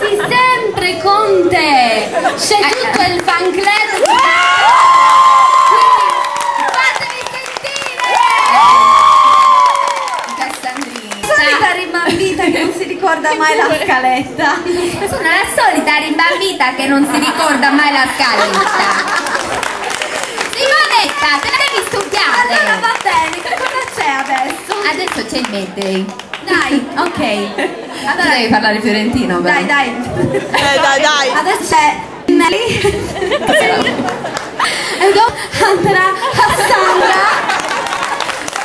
ragazzi, sempre con te. C'è tutto il fan club. Fatevi sentire. Cassandrina. Solita rimbambita che non si ricorda mai la scaletta. Sono la solita rimbambita che non si ricorda mai la scaletta. Simonetta, te la devi studiare. Allora va bene, che cosa c'è adesso? Adesso c'è il medley. Dai, ok. Allora devi parlare fiorentino, però. Dai, dai. Eh dai dai! Adesso c'è Nelly. E dopo andrà a Sandra.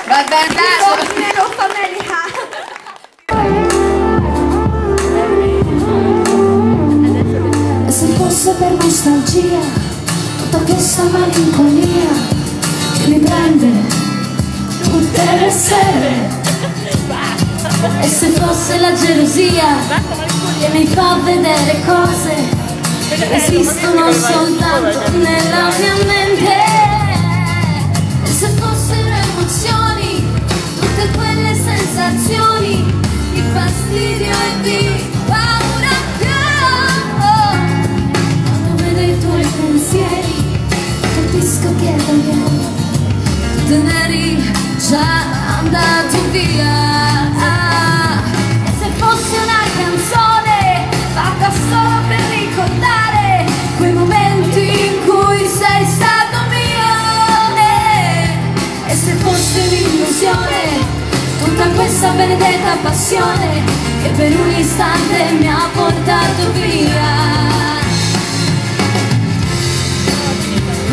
Va bene, dai. Nero Famelica. E se fosse per nostalgia, tutta questa malinconia che mi prende E se fosse la gelosia che mi fa vedere cose che esistono soltanto nella mia mente. E se fossero emozioni, tutte quelle sensazioni di fastidio e di paura che ho. Quando vedo i tuoi pensieri, capisco che è davvero te ne eri già andato via. Un'illusione, tutta questa benedetta passione che per un istante mi ha portato via.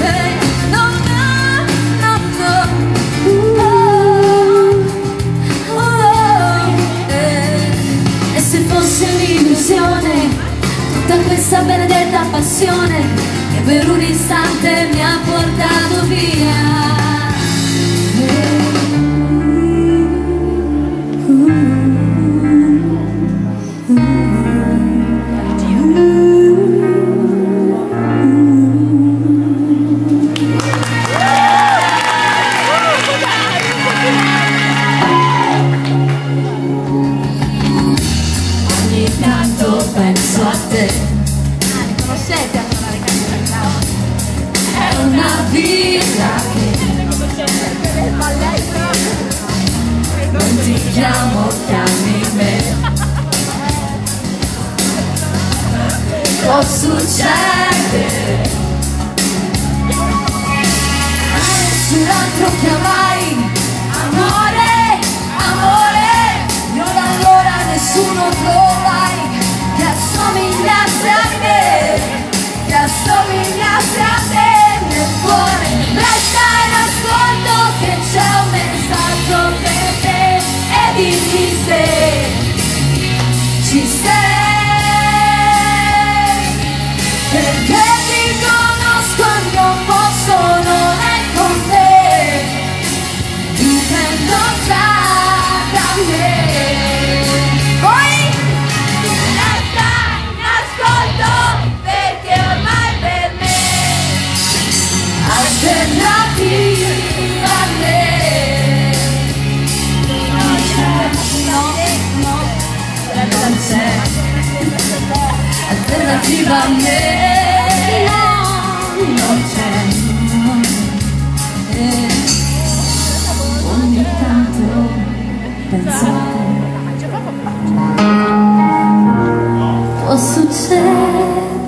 Eh. Oh, oh, eh. Tutta questa benedetta passione che per un istante mi ha portato chiamo, chiami me. Può succedere e dimmi se ci alternativa a me. No, non c'è. Eh, ogni tanto te può succedere